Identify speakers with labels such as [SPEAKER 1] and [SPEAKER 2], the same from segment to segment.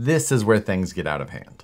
[SPEAKER 1] this is where things get out of hand.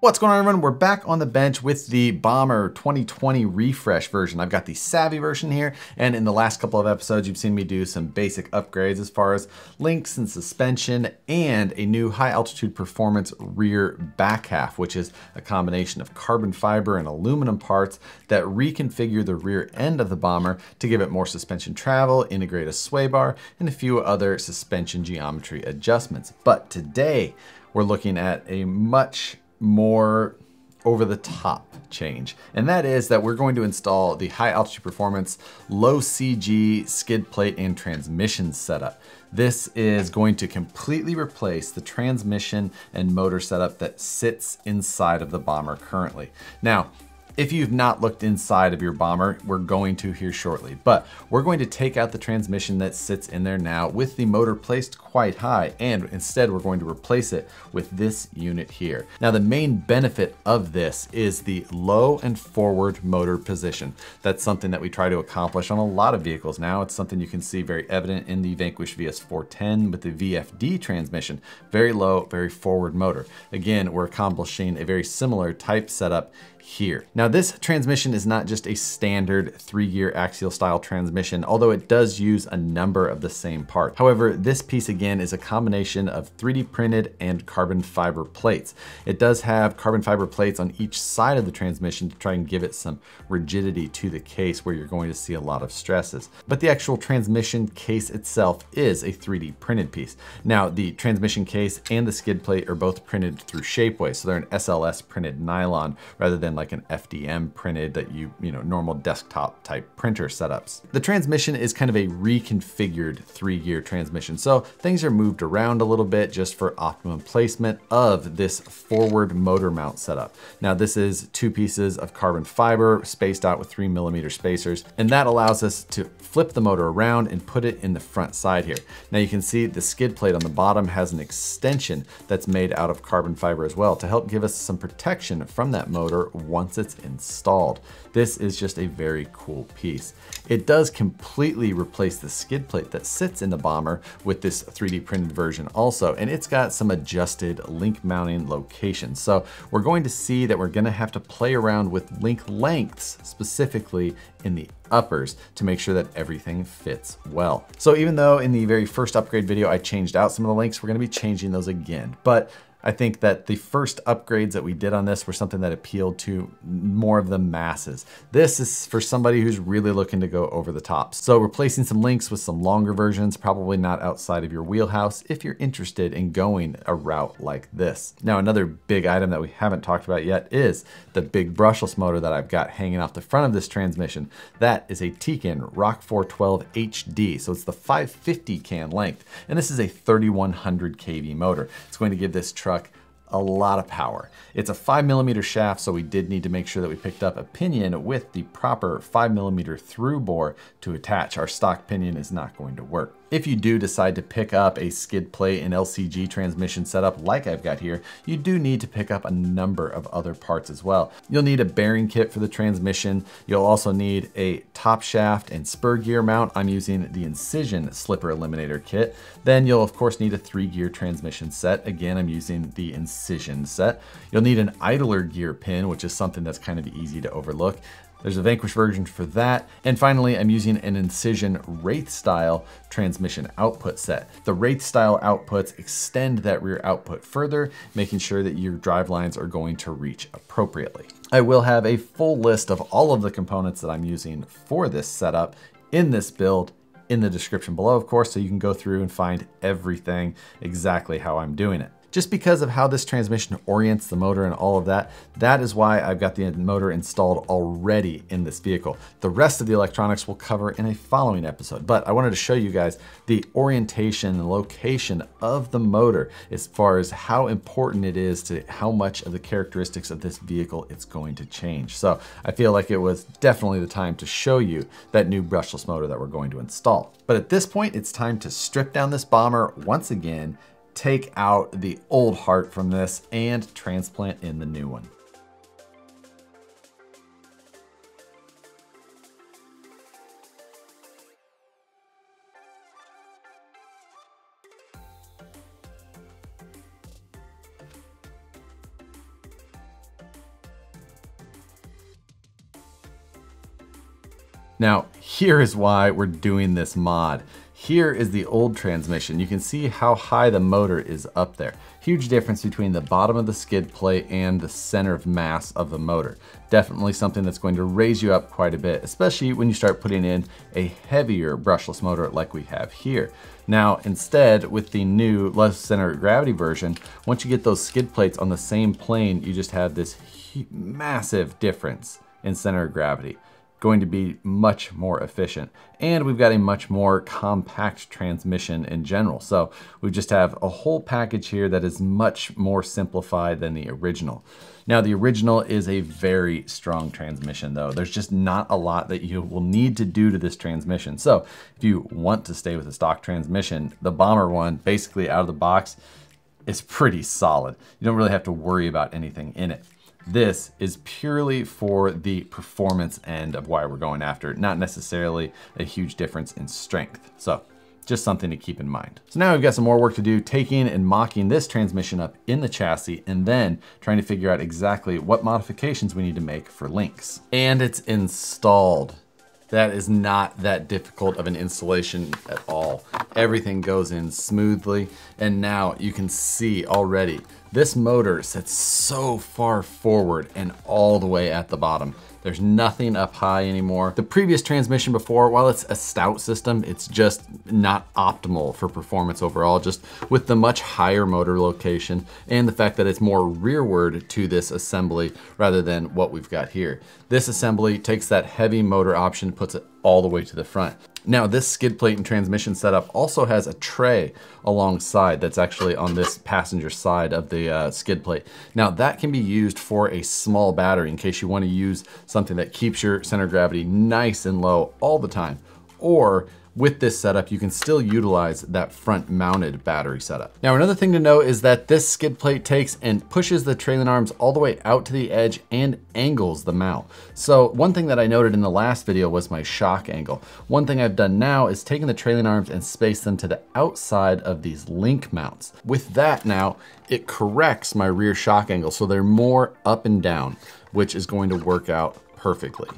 [SPEAKER 1] What's going on everyone? We're back on the bench with the Bomber 2020 refresh version. I've got the Savvy version here, and in the last couple of episodes, you've seen me do some basic upgrades as far as links and suspension, and a new high altitude performance rear back half, which is a combination of carbon fiber and aluminum parts that reconfigure the rear end of the Bomber to give it more suspension travel, integrate a sway bar, and a few other suspension geometry adjustments. But today, we're looking at a much more over the top change. And that is that we're going to install the high altitude performance, low CG skid plate and transmission setup. This is going to completely replace the transmission and motor setup that sits inside of the bomber currently. Now, if you've not looked inside of your bomber, we're going to here shortly, but we're going to take out the transmission that sits in there now with the motor placed quite high, and instead we're going to replace it with this unit here. Now the main benefit of this is the low and forward motor position. That's something that we try to accomplish on a lot of vehicles now. It's something you can see very evident in the Vanquish VS410 with the VFD transmission. Very low, very forward motor. Again, we're accomplishing a very similar type setup here. Now this transmission is not just a standard three gear axial style transmission, although it does use a number of the same parts. However, this piece again is a combination of 3D printed and carbon fiber plates. It does have carbon fiber plates on each side of the transmission to try and give it some rigidity to the case where you're going to see a lot of stresses. But the actual transmission case itself is a 3D printed piece. Now the transmission case and the skid plate are both printed through Shapeways, so they're an SLS printed nylon rather than like an FDM printed that you, you know, normal desktop type printer setups. The transmission is kind of a reconfigured three gear transmission. So things are moved around a little bit just for optimum placement of this forward motor mount setup. Now this is two pieces of carbon fiber spaced out with three millimeter spacers. And that allows us to flip the motor around and put it in the front side here. Now you can see the skid plate on the bottom has an extension that's made out of carbon fiber as well to help give us some protection from that motor once it's installed. This is just a very cool piece. It does completely replace the skid plate that sits in the bomber with this 3D printed version also, and it's got some adjusted link mounting locations. So we're going to see that we're gonna have to play around with link lengths specifically in the uppers to make sure that everything fits well. So even though in the very first upgrade video I changed out some of the links, we're gonna be changing those again. But I think that the first upgrades that we did on this were something that appealed to more of the masses. This is for somebody who's really looking to go over the top. So replacing some links with some longer versions, probably not outside of your wheelhouse if you're interested in going a route like this. Now, another big item that we haven't talked about yet is the big brushless motor that I've got hanging off the front of this transmission. That is a Tekin ROC412 HD. So it's the 550 can length. And this is a 3100 kV motor. It's going to give this truck a lot of power. It's a five millimeter shaft, so we did need to make sure that we picked up a pinion with the proper five millimeter through bore to attach. Our stock pinion is not going to work. If you do decide to pick up a skid plate and LCG transmission setup like I've got here, you do need to pick up a number of other parts as well. You'll need a bearing kit for the transmission. You'll also need a top shaft and spur gear mount. I'm using the Incision slipper eliminator kit. Then you'll of course need a three gear transmission set. Again, I'm using the Incision set. You'll need an idler gear pin, which is something that's kind of easy to overlook. There's a Vanquish version for that. And finally, I'm using an Incision Wraith style transmission output set. The Wraith style outputs extend that rear output further, making sure that your drive lines are going to reach appropriately. I will have a full list of all of the components that I'm using for this setup in this build in the description below, of course, so you can go through and find everything exactly how I'm doing it just because of how this transmission orients the motor and all of that, that is why I've got the motor installed already in this vehicle. The rest of the electronics we'll cover in a following episode, but I wanted to show you guys the orientation and location of the motor as far as how important it is to how much of the characteristics of this vehicle it's going to change. So I feel like it was definitely the time to show you that new brushless motor that we're going to install. But at this point, it's time to strip down this bomber once again take out the old heart from this and transplant in the new one. Now, here is why we're doing this mod. Here is the old transmission. You can see how high the motor is up there. Huge difference between the bottom of the skid plate and the center of mass of the motor. Definitely something that's going to raise you up quite a bit, especially when you start putting in a heavier brushless motor like we have here. Now, instead, with the new less center of gravity version, once you get those skid plates on the same plane, you just have this massive difference in center of gravity going to be much more efficient. And we've got a much more compact transmission in general. So we just have a whole package here that is much more simplified than the original. Now the original is a very strong transmission though. There's just not a lot that you will need to do to this transmission. So if you want to stay with a stock transmission, the Bomber one basically out of the box is pretty solid. You don't really have to worry about anything in it. This is purely for the performance end of why we're going after, not necessarily a huge difference in strength. So just something to keep in mind. So now we've got some more work to do, taking and mocking this transmission up in the chassis and then trying to figure out exactly what modifications we need to make for links. And it's installed. That is not that difficult of an installation at all. Everything goes in smoothly. And now you can see already, this motor sits so far forward and all the way at the bottom. There's nothing up high anymore. The previous transmission before, while it's a stout system, it's just not optimal for performance overall, just with the much higher motor location and the fact that it's more rearward to this assembly rather than what we've got here. This assembly takes that heavy motor option, puts it all the way to the front. Now this skid plate and transmission setup also has a tray alongside that's actually on this passenger side of the uh, skid plate. Now that can be used for a small battery in case you want to use something that keeps your center of gravity nice and low all the time. Or with this setup, you can still utilize that front mounted battery setup. Now, another thing to know is that this skid plate takes and pushes the trailing arms all the way out to the edge and angles the mount. So one thing that I noted in the last video was my shock angle. One thing I've done now is taken the trailing arms and spaced them to the outside of these link mounts. With that now, it corrects my rear shock angle so they're more up and down, which is going to work out perfectly.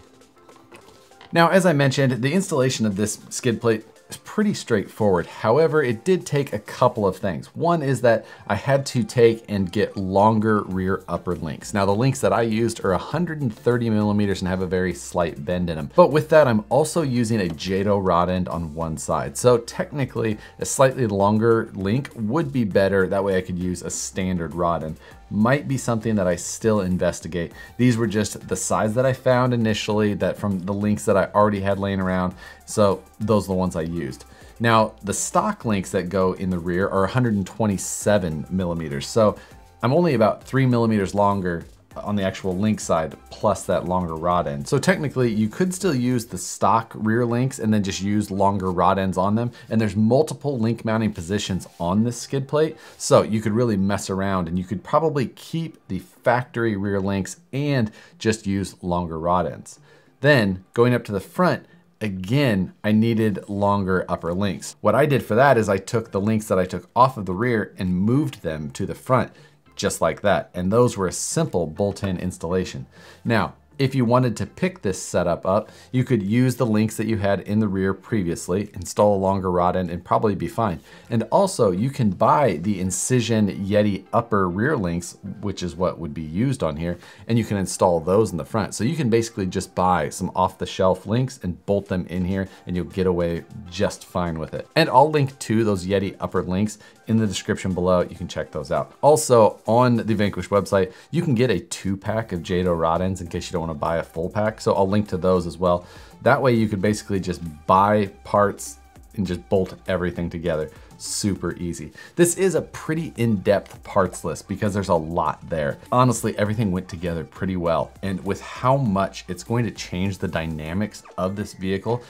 [SPEAKER 1] Now, as I mentioned, the installation of this skid plate is pretty straightforward. However, it did take a couple of things. One is that I had to take and get longer rear upper links. Now the links that I used are 130 millimeters and have a very slight bend in them. But with that, I'm also using a Jato rod end on one side. So technically a slightly longer link would be better. That way I could use a standard rod end might be something that I still investigate. These were just the size that I found initially that from the links that I already had laying around. So those are the ones I used. Now the stock links that go in the rear are 127 millimeters. So I'm only about three millimeters longer on the actual link side plus that longer rod end. So technically you could still use the stock rear links and then just use longer rod ends on them. And there's multiple link mounting positions on this skid plate. So you could really mess around and you could probably keep the factory rear links and just use longer rod ends. Then going up to the front, again, I needed longer upper links. What I did for that is I took the links that I took off of the rear and moved them to the front just like that. And those were a simple bolt-in installation. Now, if you wanted to pick this setup up, you could use the links that you had in the rear previously, install a longer rod end and probably be fine. And also you can buy the Incision Yeti upper rear links, which is what would be used on here, and you can install those in the front. So you can basically just buy some off the shelf links and bolt them in here and you'll get away just fine with it. And I'll link to those Yeti upper links in the description below. You can check those out. Also on the Vanquish website, you can get a two pack of Jato rod ends in case you don't want to buy a full pack. So I'll link to those as well. That way you could basically just buy parts and just bolt everything together. Super easy. This is a pretty in-depth parts list because there's a lot there. Honestly, everything went together pretty well. And with how much it's going to change the dynamics of this vehicle,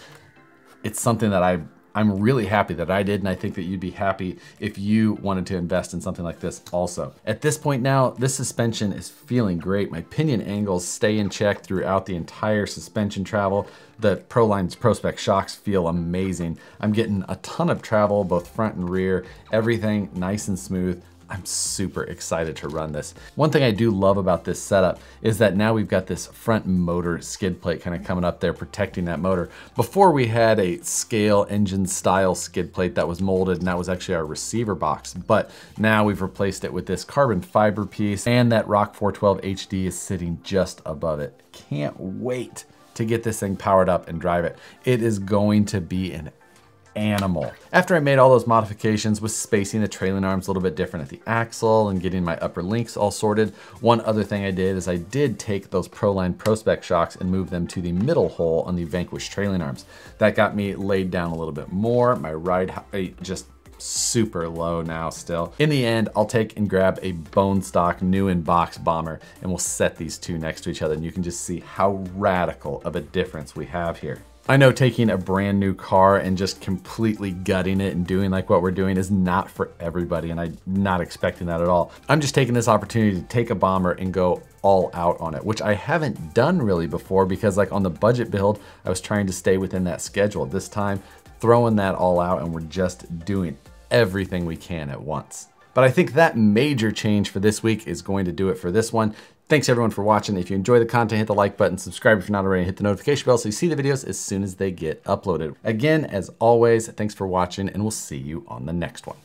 [SPEAKER 1] it's something that I I'm really happy that I did, and I think that you'd be happy if you wanted to invest in something like this also. At this point now, this suspension is feeling great. My pinion angles stay in check throughout the entire suspension travel. The Proline's ProSpec shocks feel amazing. I'm getting a ton of travel, both front and rear, everything nice and smooth. I'm super excited to run this. One thing I do love about this setup is that now we've got this front motor skid plate kind of coming up there protecting that motor. Before we had a scale engine style skid plate that was molded and that was actually our receiver box. But now we've replaced it with this carbon fiber piece and that ROC412 HD is sitting just above it. Can't wait to get this thing powered up and drive it. It is going to be an animal. After I made all those modifications with spacing the trailing arms a little bit different at the axle and getting my upper links all sorted, one other thing I did is I did take those Proline ProSpec shocks and move them to the middle hole on the Vanquish trailing arms. That got me laid down a little bit more. My ride height just super low now still. In the end, I'll take and grab a bone stock new in box bomber and we'll set these two next to each other and you can just see how radical of a difference we have here. I know taking a brand new car and just completely gutting it and doing like what we're doing is not for everybody and I'm not expecting that at all. I'm just taking this opportunity to take a bomber and go all out on it, which I haven't done really before because like on the budget build, I was trying to stay within that schedule. This time, throwing that all out and we're just doing everything we can at once. But I think that major change for this week is going to do it for this one. Thanks everyone for watching. If you enjoy the content, hit the like button, subscribe if you're not already, hit the notification bell so you see the videos as soon as they get uploaded. Again, as always, thanks for watching and we'll see you on the next one.